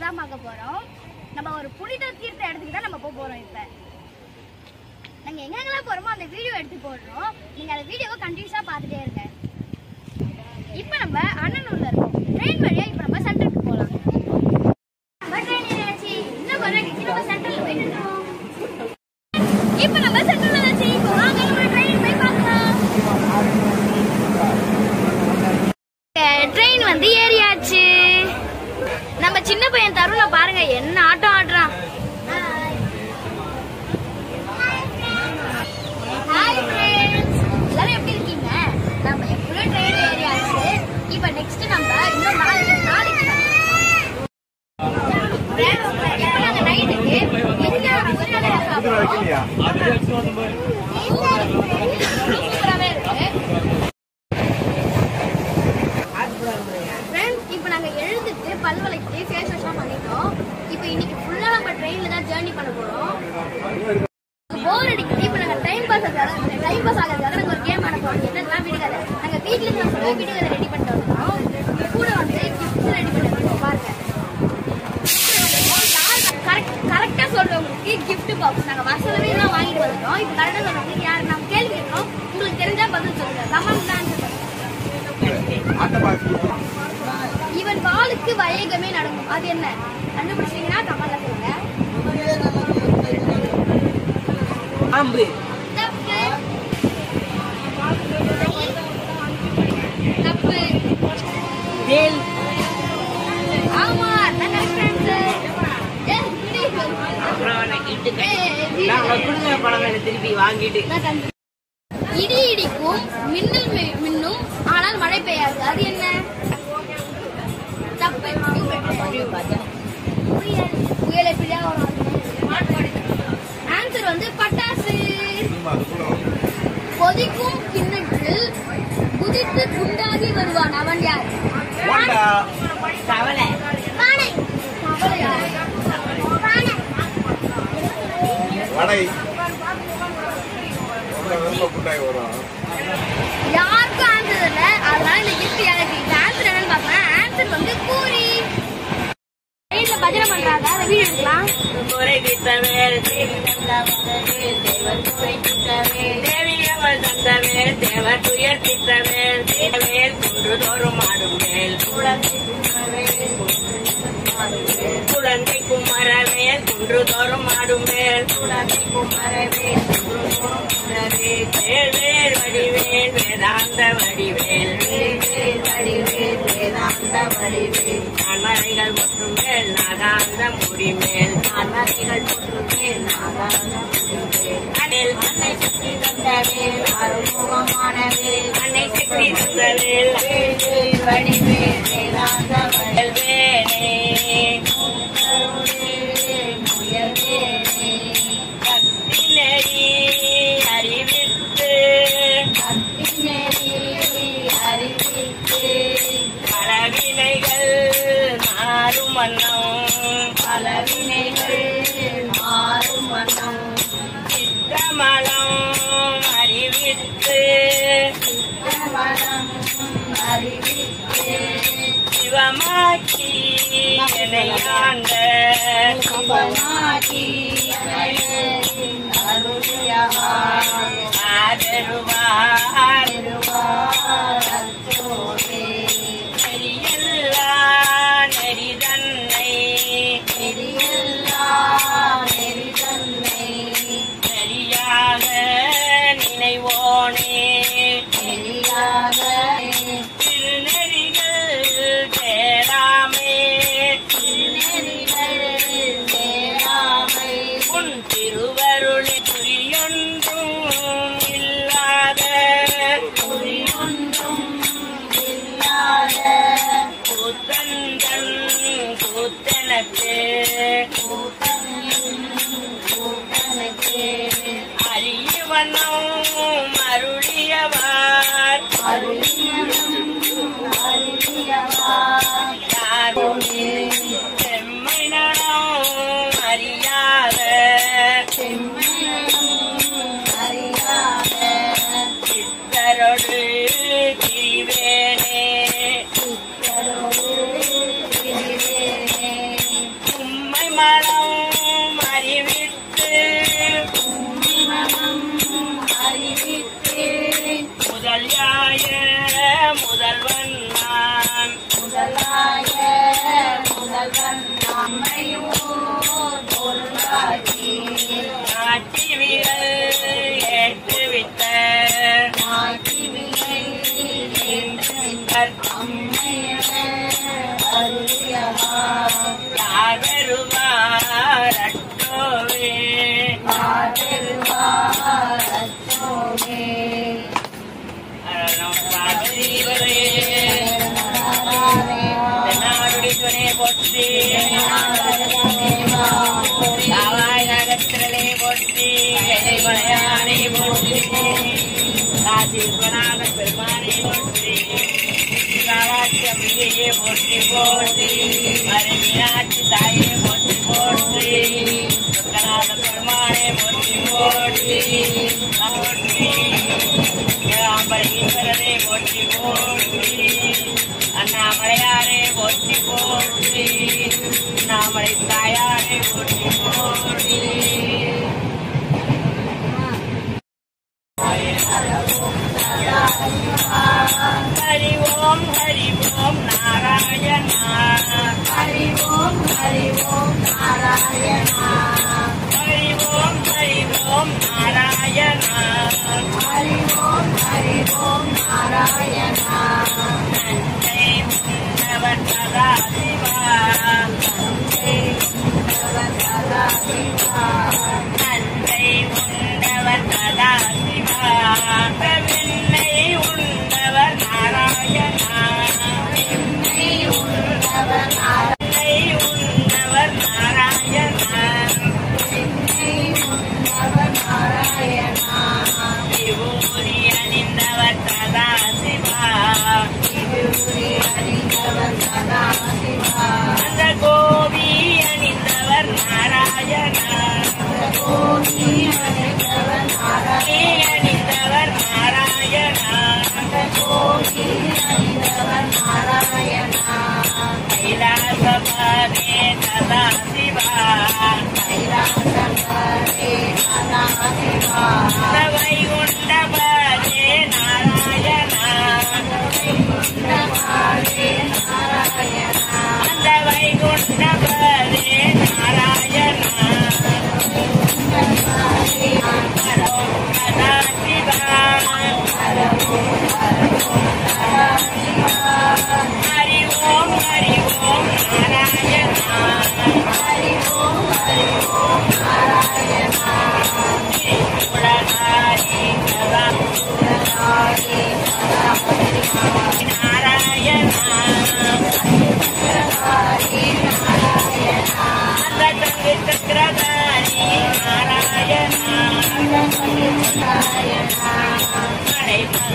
Tour தான் பார்க்க போறோம். நம்ம ஒரு புனித தீர்த்த இடத்துக்கு தான் நம்ம போக போறோம் இப்ப. நாங்க எங்கெங்கெல்லாம் போறோமோ அந்த வீடியோ எடுத்து போடுறோம். நீங்க அந்த வீடியோவை கண்டினியூஸா பார்த்துட்டே இருங்க. இப்போ நம்ம அண்ணனூர்ல இருக்கோம். ட்ரெயின் வழியா இப்போ நம்ம சென்டருக்கு போலாம். நம்ம ட்ரெயின் ஏறியாச்சு இன்னும் கொஞ்ச நேரம் நம்ம சென்டர்ல போயிட்டு இருக்கோம். இப்போ நம்ம சென்டர்ல வச்சு இப்போ வாங்க நம்ம ட்ரெயின் போய் பார்க்கலாம். ட்ரெயின் வந்து பையன் தருண பாருங்க என்ன ஆட்டம் ஆடுறான் எல்லாரும் எப்படி இருக்கீங்க? நம்ம எப்படியோ ட்ரெயின் ஏறியாச்சு இப்போ நெக்ஸ்ட் நம்ம இன்னும் நாளைக்கு நாளைக்கு இப்போ நைட்டுக்கு இங்கே ஒரு கடையில் சாப்பிடுவோம் சூப்பராகவே இருக்கு ஃப்ரெண்ட்ஸ் இப்போ நாங்கள் எழுந்துட்டு பல் வளைக்கிட்டு ஃபேஸ் வாஷ்லாம் பண்ணிட்டோம் இப்போ இன்னைக்கு ஃபுல்லாக நம்ம ட்ரெயினில் தான் ஜேர்னி பண்ண போகிறோம் போர் அடிக்குது இப்போ நாங்கள் டைம் பாஸ் ஆகிறதுக்காக டைம் பாஸ் ஆகிறதுக்காக நாங்கள் ஒரு கேம் ஆட போகிறோம் என்னதுலாம் விடுகதை நாங்கள் வீட்டில் இருந்து நான் சொல்ல விடுகதை ரெடி பண்ணிட்டு வந்தோம் கூட வந்து கிஃப்ட்ஸ் ரெடி பண்ணி வந்தோம் பாருங்க கரெக்ட் கரெக்டாக சொல்றவங்களுக்கு gift பாக்ஸ் நாங்கள் வசதமே தான் வந்துட்டோம் இப்போ கரெக்டாக சொல்றவங்களுக்கு யார் நம்ம கேள்வி கேட்கணும் உங்களுக்கு தெரிஞ்சா பதில் சொல்லுங்க. கமெண்ட் தான் இவன் வாளுக்கு வயகமே நடக்கும். அது என்ன? கண்டுபிடிச்சீங்கன்னா கமல்ல சொல்லுங்க. அம்பு. தப்பு. தப்பு. வேல். ஆமா. ஏய், விடு. கொடுங்க பணம் எனக்கு திருப்பி வாங்கிட்டு. இடி இடிக்கும். மின்னல் மின்னும். ஆனால் மழை பெய்யாது. அது என்ன? தப்பு. புயல் எப்படியா ஆன்சர் வந்து பட்டாசு. கொதிக்கும் கிண்ணத்தில் குதித்து குண்டாகி வருவான். அவன் யார்? கவலை. பானை வடை ரொம்ப புட்டாய் வரும். யாருக்கும் ஆன்சர் இல்ல. அதனால இந்த கிஃப்ட் எனக்கு இந்த ஆன்சர் என்னன்னு பார்க்கலாம். ஆன்சர் வந்து பூரி. வீட்டுல பஜனை பண்றாங்க. அதை வீடு எடுக்கலாம்? முறை கிட்டவேல் தேவி தந்தவேல் தேவர் முறை கிட்டவேல் தேவி அவள் தந்தவேல் தேவர் துயர் கிட்டவேல் தேவேல் குன்று தோறும் ஆடும் குழந்தை குமரவேல் குன்று தோறும் ஆடும். வேல் குழந்தை குமரவேல் குன்று தோறும் ஆடவேல் வேல் வேல் வடிவேல் வேதாந்த வடிவேல். வேல் வேல் வடிவேல் வேதாந்த வடிவேல் நான்மறைகள் மற்றும் மேல் நாகாந்த முடிமேல். நான்மறைகள் மற்றும் மேல் நாகாந்த முடிமேல். அணில். அன்னை சக்தி தந்தவேல் அருமுகமான வேல் அன்னை சக்தி தந்தவேல் வடிவேல் சிவமாக்கி என்னையாண்ட சிவமாக்கி அருளியவார் ஆதருவார் நெறியல்லா அருளியவார் முதல்வன் நான். முதலாய முதல்வன் நம்மையும் பொருளாக்கி. நாட்டிவிகள் ஏற்றுவித்த நாட்டிவியை அம்மையன அருளியவா யாதருவாரட்டோவே தென்னாடுடித்துவனே போற்றி காவாய் நகத்திரலே போற்றி எடை மலையானே போற்றி காசி விஸ்வநாத பெருமானே போற்றி காவாட்சி அம்பிகையே போற்றி போற்றி மறை மீனாட்சி தாயே போற்றி போற்றி சொக்கநாத பெருமானே போற்றி போற்றி போற்றி ஈஸ்வரனே போற்றி சிவா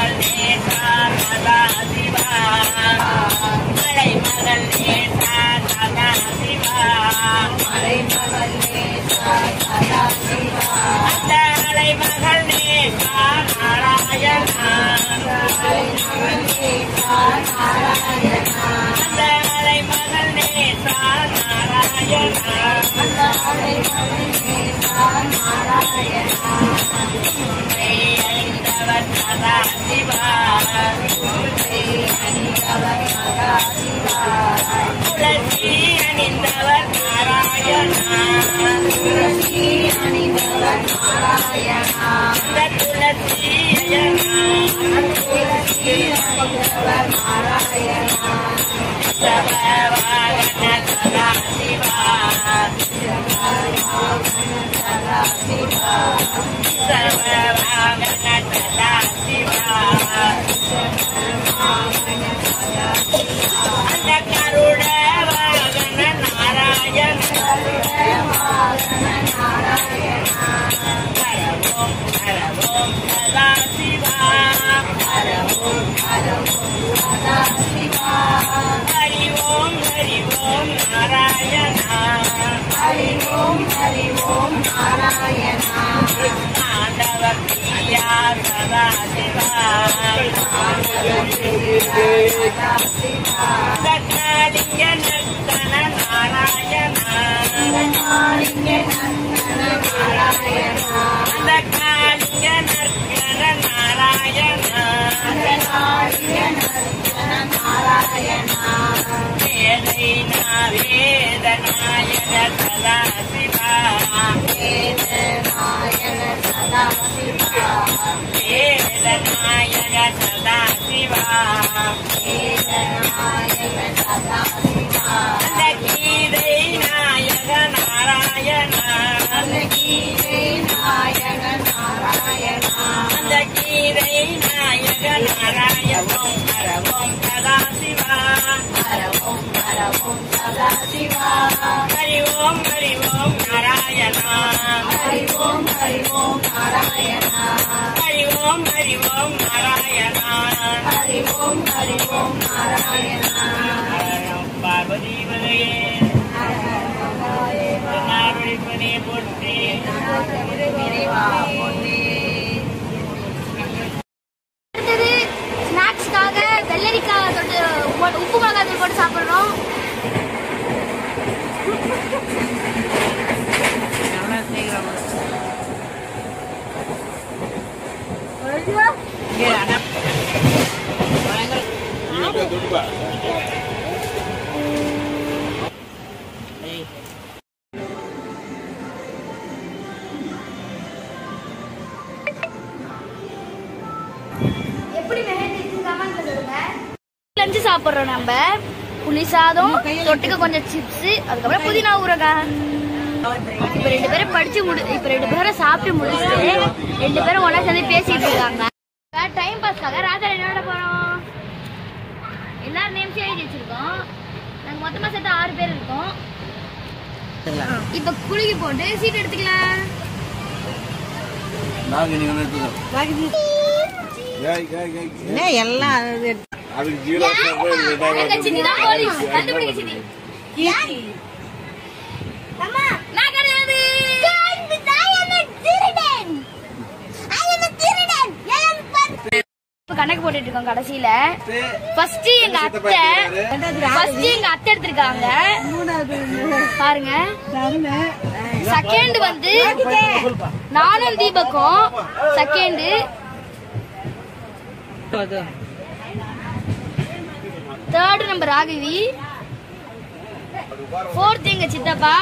மகள் நேசா சதா சிவா மலை மகள் நேசா சதா சிவா மலைமகள் நேசா சதா சிவா அந்த அலை மகள் நேசா நாராயணா. மலைமகள் நேசா நாராயணா. அந்த அலை மகள் நேசா நாராயணா. அந்த மலைமகள் நேசா நாராயணா. அறிந்தவர் சதா சிவா அணிந்தவர் சதா சிவா Sarva சதா சிவா சதா Siva சபவாகன Yeah, that's a lie. Hari ஓம் ஹரி ஓம் நாராயணா ஹரி ஓம் ஹரி ஓம் நாராயணா ஹரி ஓம் ஹரி ஓம் நாராயணா ஹரி ஓம் ஹரி ஓம் நாராயணா பார்வதி போற்றி அடுத்தது ஸ்நாக்ஸ்க்காக வெள்ளரிக்காய் தொட்டு உப்பு- உப்பு மிளகாய் தூள் போட்டு சாப்பிட்றோம் எப்படி மெஹந்தி கமெண்ட் சொல்லுங்க லஞ்சு சாப்பிட்றோம் நம்ம. புளி சாதம் தொட்டுக்க கொஞ்சம் சிப்ஸ் அதுக்கப்புறம் புதினா ஊறுகாய். இப்ப ரெண்டு பேரும் படிச்சு முடி இப்ப ரெண்டு பேரும் சாப்பிட்டு முடிச்சுட்டு ரெண்டு பேரும் ஒன்னா சேர்ந்து பேசிட்டு இருக்காங்க. டைம் பாஸ்க்காக ராத்திரி என்ன போறோம் எல்லாரும் நேம்ஸும் எழுதி வச்சிருக்கோம். நாங்க மொத்தமா சேர்த்து ஆறு பேர் இருக்கோம். இப்ப குலுக்கி போட்டு சீட் எடுத்துக்கலாம். நாங்க நீங்க எடுத்துக்கோ. எல்லாம் அதுக்கு ஜீரோ எங்க சித்தி தான் போலீஸ் கண்டுபிடிங்க சித்தி அம்மா நான் கிடையாது இப்ப கணக்கு போட்டுட்டு இருக்கோம் கடைசியில. ஃபர்ஸ்ட் எங்க அத்தை ஃபர்ஸ்ட் எங்க அத்தை எடுத்திருக்காங்க. பாருங்க. செகண்ட் வந்து நானும் தீபக்கும். Second third number Raghavi. Fourth எங்க சித்தப்பா?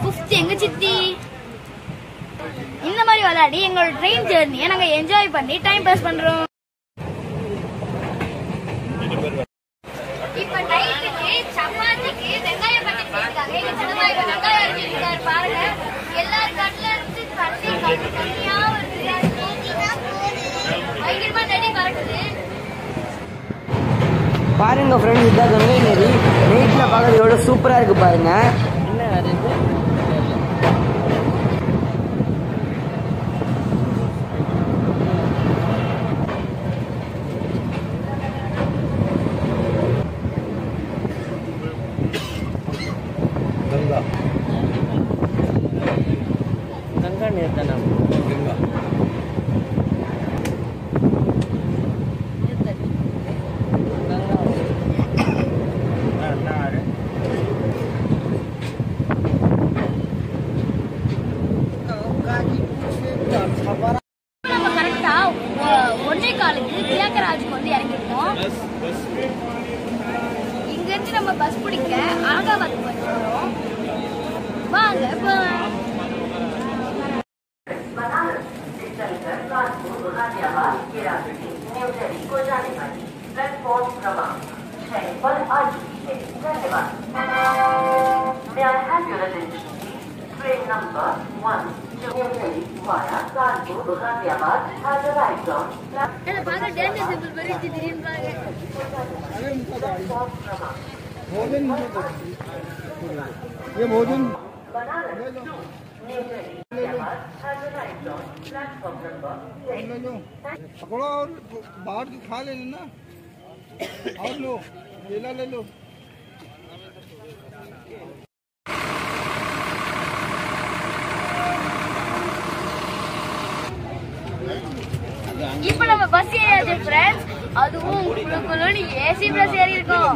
ஃபிஃப்த் எங்க சித்தி? இந்த மாதிரி விளையாடி எங்களோட ட்ரெயின் ஜெர்னியை நாங்க என்ஜாய் பண்ணி டைம் பாஸ் பண்றோம். பாருங்க ஃப்ரெண்ட்ஸ் இதான் கங்கை நதி நைட்ல பார்க்கறது எவ்வளவு சூப்பரா இருக்கு பாருங்க. கங்கா. நீர் தானே நம்ம బాగా డ్యామేజ్ సింపుల్ బరిచి దీని బాగా భోజన్ ये भोजन पकड़ो और बाहर की खा लेना और लो केला ले लो அதுவும் குளு குளுன்னு ஏசி பஸ் ஏறி இருக்கோம்.